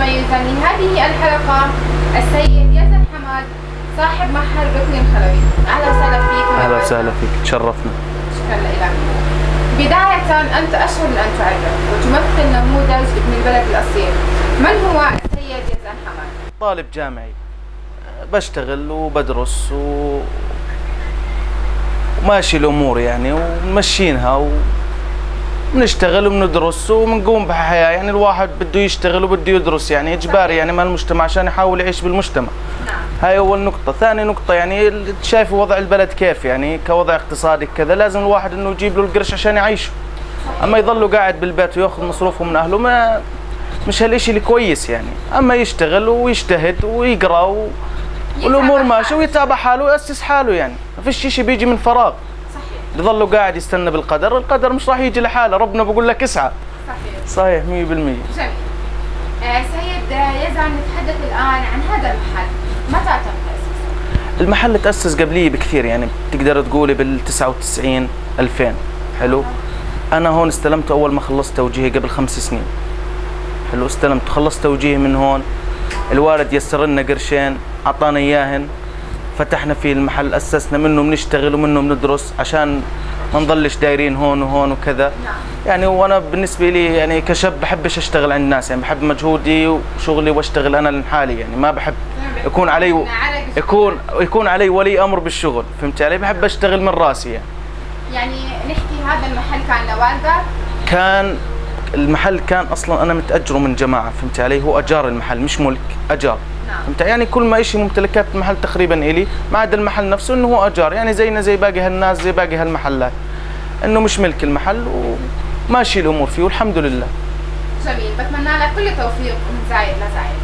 إذا لهذه الحلقة السيد يزن حماد صاحب محل ركن الخلوي. أهلا وسهلا فيك. أهلا وسهلا فيك. تشرفنا. شكرا لك. بداية أنت أشهر من أن تعرف وتمثل نموذج ابن البلد الأصيل. من هو السيد يزن حماد؟ طالب جامعي. بشتغل وبدرس و وماشي الأمور يعني ومشينها و بنشتغل وبندرس وبنقوم بحياة. يعني الواحد بده يشتغل وبده يدرس يعني اجباري يعني مع المجتمع عشان يحاول يعيش بالمجتمع. نعم. هاي أول نقطة، ثاني نقطة يعني شايف وضع البلد كيف؟ يعني كوضع اقتصادي كذا لازم الواحد إنه يجيب له القرش عشان يعيشه. أما يضله قاعد بالبيت ويأخذ مصروفه من أهله ما مش هالشيء اللي كويس يعني، أما يشتغل ويجتهد ويقرأ و... والأمور ماشية. ويتابع حاله ويأسس حاله يعني، ما فيش شيء بيجي من فراغ، يضله قاعد يستنى بالقدر، القدر مش راح يجي لحاله، ربنا بقول لك اسعى. صحيح. صحيح 100%. جميل. آه سيد آه، يزن نتحدث الآن عن هذا المحل. متى تم تأسيسه؟ المحل تأسس قبلي بكثير يعني تقدر تقولي بال 99 2000 حلو. أنا هون استلمت أول ما خلصت توجيهي قبل خمس سنين. حلو استلمت. خلصت توجيهي من هون. الوالد يسر لنا قرشين أعطانا إياهن. فتحنا فيه المحل أسسنا منه بنشتغل ومنه بندرس عشان ما نضلش دايرين هون وهون وكذا. نعم يعني وأنا بالنسبة لي يعني كشاب بحبش أشتغل عند الناس يعني بحب مجهودي وشغلي وأشتغل أنا لحالي يعني ما بحب يكون علي يكون يكون علي ولي أمر بالشغل فهمت علي؟ بحب أشتغل من راسي يعني. يعني نحكي هذا المحل كان لوالدك؟ كان المحل كان أصلا أنا متأجره من جماعة فهمت علي؟ هو أجار المحل مش ملك أجار. فهمت؟ يعني كل ما شيء ممتلكات المحل تقريبا إلي ما عدا المحل نفسه إنه هو أجار. يعني زينا زي باقي هالناس زي باقي هالمحلات. إنه مش ملك المحل وماشي الأمور فيه والحمد لله. جميل. بتمنى لك كل التوفيق من زايد لزايد.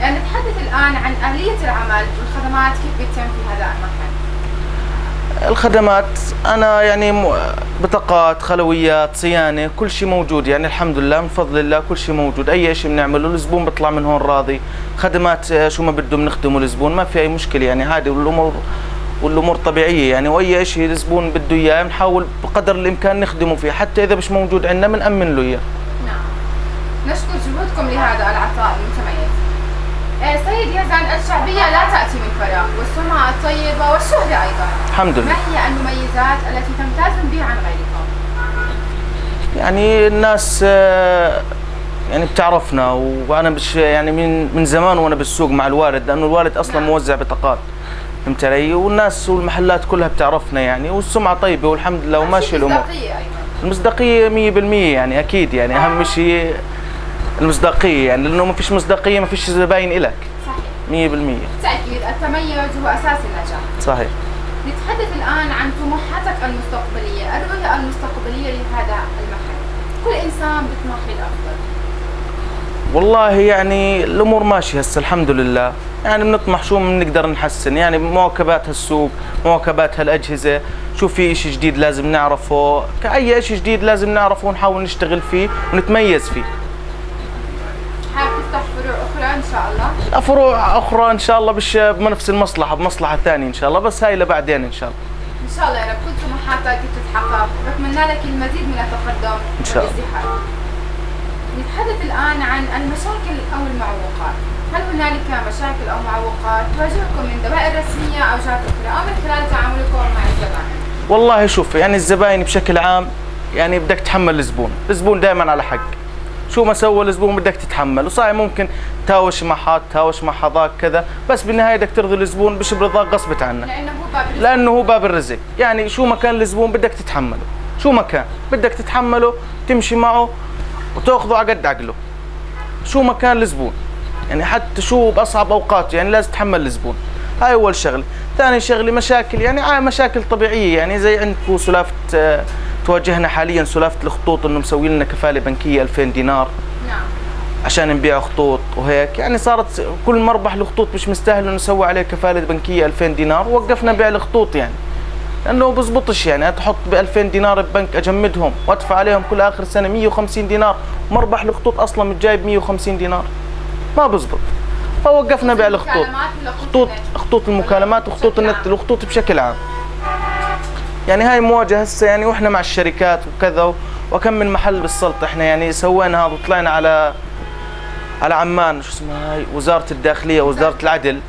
يعني نتحدث الآن عن آلية العمل والخدمات كيف بيتم في هذا المحل الخدمات أنا يعني بطاقات خلويات صيانة كل شيء موجود. يعني الحمد لله من فضل الله كل شيء موجود. أي شيء بنعمله الزبون بيطلع من هون راضي. خدمات آه، شو ما بده بنخدمه الزبون ما في أي مشكلة. يعني عادي والأمور والأمور طبيعية. يعني وأي شيء الزبون بده إياه بنحاول بقدر الإمكان نخدمه فيه. حتى إذا مش موجود عندنا بنأمن له إياه. نعم. نشكر جهودكم لهذا العطاء المتميز. سيد يزن الشعبية لا تأتي من فراغ والسمعة الطيبة والشهرة أيضا. الحمد ما لله هي المميزات التي تمتازون بها عن غيركم؟ يعني الناس آه، يعني بتعرفنا وأنا مش يعني من من زمان وأنا بالسوق مع الوالد لأنه الوالد أصلا نعم. موزع بطاقات. فهمت علي؟ والناس والمحلات كلها بتعرفنا يعني والسمعة طيبة والحمد لله وماشي الأمور. مصداقية أيضا. المصداقية 100% يعني أكيد يعني. أهم شيء المصداقية يعني لأنه ما فيش مصداقية ما فيش زباين إلك. صحيح. 100% بالتأكيد التميز هو أساس النجاح. صحيح. نتحدث الآن عن طموحاتك المستقبلية. الرؤية المستقبلية لهذا المحل. كل إنسان بيطمح للأفضل. والله يعني الأمور ماشية هسه الحمد لله. يعني بنطمح شو بنقدر نحسن. يعني مواكبات هالسوق مواكبات هالأجهزة. شو في شيء جديد لازم نعرفه. كأي شيء جديد لازم نعرفه ونحاول نشتغل فيه ونتميز فيه. شاء الله. فروع أخرى إن شاء الله بش بنفس المصلحة بمصلحة ثانية إن شاء الله بس هاي لبعدين إن شاء الله. إن شاء الله يا رب. كل طموحاتك تتحقق وبتمنى لك المزيد من التقدم إن شاء الله. والازدهار نتحدث الآن عن المشاكل أو المعوقات. هل هنالك مشاكل أو معوقات؟ تواجهكم من دوائر رسمية أو جهات أخرى أو من خلال تعاملكم مع الزبائن؟ والله شوف يعني الزباين بشكل عام يعني بدك تحمل الزبون. الزبون دائما على حق. شو ما سوى الزبون بدك تتحمل. وصحيح ممكن تهاوش مع حد تهاوش مع حظاك كذا بس بالنهاية بدك ترضي الزبون مش برضاك غصبت عنك. لأنه هو باب الرزق. لأنه هو باب الرزق. يعني شو ما كان الزبون بدك تتحمله. شو ما كان. بدك تتحمله تمشي معه وتأخذه على قد عقله. شو ما كان الزبون يعني حتى شو بأصعب أوقات يعني لازم تتحمل الزبون هاي أول شغلة. ثاني شغلة مشاكل. يعني آه مشاكل طبيعية. يعني زي عندكم سلافه آه، تواجهنا حاليا سلافة الخطوط إنه مسوي لنا كفالة بنكية 2000 دينار. نعم. عشان نبيع خطوط وهيك. يعني صارت كل مربح الخطوط مش مستاهل إنه نسوي عليه كفالة بنكية 2000 دينار. وقفنا بيع الخطوط يعني. لأنه بزبطش يعني. تحط ب 2000 دينار ببنك أجمدهم وأدفع عليهم كل آخر سنة 150 دينار. مربح الخطوط أصلا مش جايب 150 دينار. ما بزبط. فوقفنا بيع الخطوط. خطوط؟ خطوط المكالمات وخطوط النت. الخطوط بشكل عام. يعني هاي مواجهة هسه يعني وإحنا مع الشركات وكذا وكم من محل بالسلط إحنا يعني سوينا هذا وطلعنا على على عمان شو اسمها هاي؟ وزارة الداخلية وزارة العدل.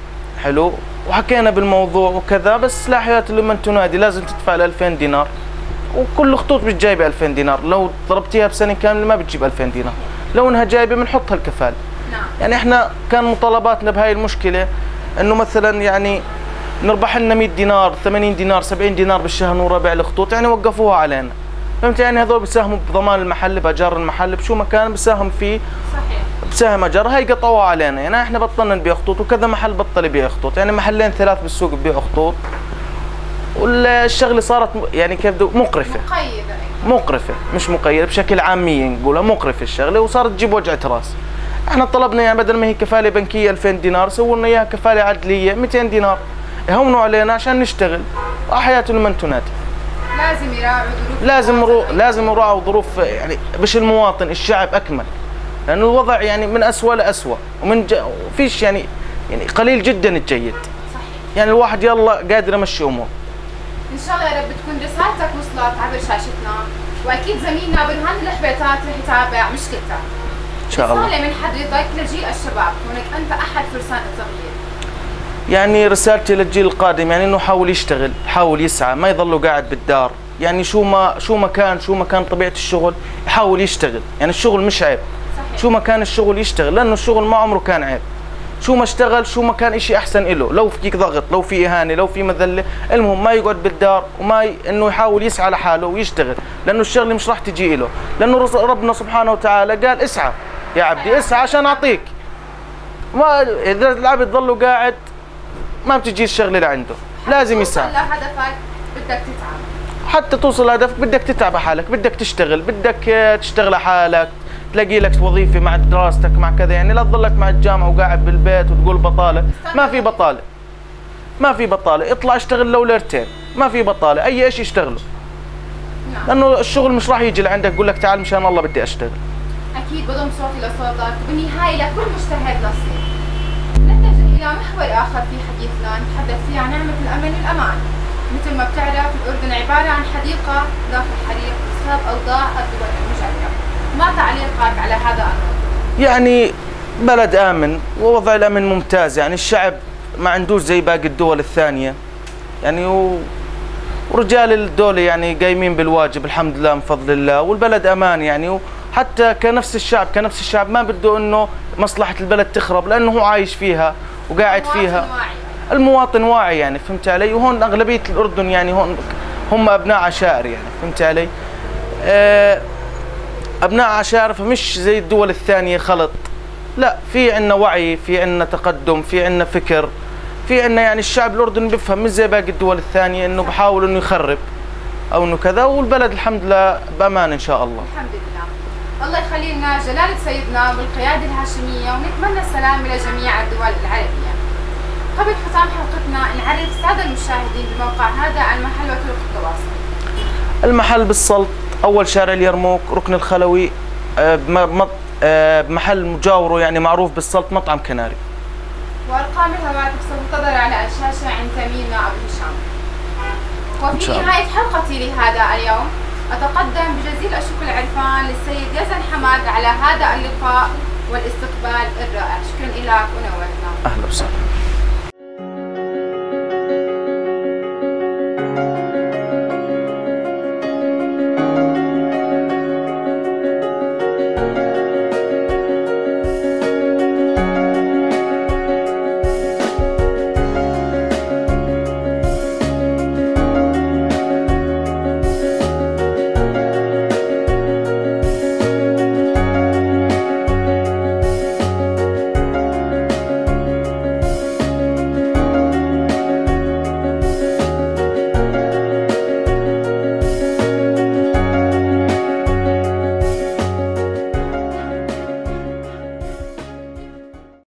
حلو؟ وحكينا بالموضوع وكذا بس لا حياة لمن تنادي. لازم تدفع ال 2000 دينار. وكل خطوط مش جايبة 2000 دينار. لو ضربتيها بسنة كاملة ما بتجيب 2000 دينار. لو انها جايبه بنحطها الكفاله نعم. يعني إحنا كان مطالباتنا بهاي المشكلة إنه مثلا يعني نربح لنا 100 دينار 80 دينار 70 دينار بالشهر وربع الخطوط يعني وقفوها علينا. فهمت يعني هذول بيساهموا بضمان المحل بأجار المحل بشو ما كان بيساهم فيه؟ صحيح. بسهم أجار. هاي قطعوها علينا. يعني إحنا بطلنا نبيع خطوط وكذا محل بطل يبيع خطوط. يعني محلين ثلاث بالسوق ببيعوا خطوط. والشغله صارت يعني كيف مقرفة. مقيدة. مقرفة. مش مقيدة بشكل عاميه نقولها. مقرفة الشغلة وصارت تجيب وجعه راس إحنا طلبنا يعني بدل ما هي كفالة بنكية 2000 دينار سووا لنا إياها كفالة عدلية 200 دينار. يهونوا علينا عشان نشتغل. وحياه لمن تنادي. لازم يراعوا ظروف لازم رو... لازم يراعوا ظروف يعني مش المواطن الشعب أكمل. لأنه الوضع يعني من اسوء لاسوء ومن ج... فيش يعني يعني قليل جدا الجيد. صحيح. يعني الواحد يلا قادر يمشي أموره. إن شاء الله يا رب تكون رسالتك وصلت عبر شاشتنا. وأكيد زميلنا برهان الحبيتات رح يتابع مشكلتك. إن شاء الله. رسالة من حضرتك لجيل الشباب. كونك أنت أحد فرسان التغيير. يعني رسالتي للجيل القادم يعني إنه حاول يشتغل حاول يسعى ما يضله قاعد بالدار. يعني شو ما شو ما كان شو ما كان طبيعة الشغل يحاول يشتغل. يعني الشغل مش عيب. صحيح. شو ما كان الشغل يشتغل لأنه الشغل ما عمره كان عيب. شو ما اشتغل شو ما كان إشي أحسن له لو فيك ضغط لو في إهانة لو في مذلة المهم ما يقعد بالدار وما ي... إنه يحاول يسعى لحاله ويشتغل. لأنه الشغله مش راح تجي له لأنه ربنا سبحانه وتعالى قال اسعى. يا عبدي اسعى عشان أعطيك. ما إذا العبد ضله قاعد ما بتجي الشغلة لعنده. لازم توصل لهدفك بدك تتعب. حتى توصل لهدفك بدك تتعب حالك بدك تشتغل بدك آه، تشتغل حالك تلاقي لك وظيفة مع دراستك مع كذا يعني لا تضلك مع الجامعة وقاعد بالبيت وتقول بطالة. ما في بطالة. ما في بطالة. اطلع اشتغل لو ليرتين ما في بطالة. أي شيء اشتغله. نعم. لأنه الشغل مش راح يجي لعندك يقول لك تعال مشان الله بدي أشتغل. أكيد بضم صوتي لصوتك. وبالنهاية لكل مجتهد نصيب. إلى محور اخر في حديثنا. نتحدث فيه عن نعمة الامن والأمان. مثل ما بتعرف الأردن عبارة عن حديقة داخل حريق بسبب أوضاع الدول المجاورة. ما تعليقك على هذا الامر؟ يعني بلد آمن ووضع الأمن ممتاز. يعني الشعب ما عندوش زي باقي الدول الثانية. يعني و... ورجال الدولة يعني قايمين بالواجب الحمد لله من فضل الله. والبلد أمان يعني. وحتى كنفس الشعب كنفس الشعب ما بده إنه مصلحة البلد تخرب لأنه هو عايش فيها. وقاعد فيها. المواطن واعي يعني فهمت علي؟ وهون أغلبية الأردن يعني هون هم أبناء عشائر يعني فهمت علي؟ آه، أبناء عشائر فمش زي الدول الثانية خلط. لا في عندنا وعي في عندنا تقدم في عندنا فكر في عندنا يعني الشعب الأردني بيفهم مش زي باقي الدول الثانية إنه بحاول إنه يخرب أو إنه كذا والبلد الحمد لله بأمان إن شاء الله. الحمد لله. الله يخلي لنا جلالة سيدنا والقيادة الهاشمية ونتمنى السلام لجميع الدول العربية. قبل ختام حلقتنا نعرف السادة المشاهدين بموقع هذا المحل وطرق التواصل. المحل بالسلط أول شارع اليرموك ركن الخلوي آه، بم- مط- آه، بمحل مجاوره يعني معروف بالسلط مطعم كناري. وأرقام الهواتف سوف تظهر على الشاشة عند زميلنا أبو هشام. وفي. نهاية حلقتي لهذا اليوم أتقدم بجزيل الشكر العرفان للسيد يزن حماد على هذا اللقاء والاستقبال الرائع. شكرا لك ونورتنا أهلا وسهلا.